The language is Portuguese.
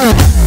Música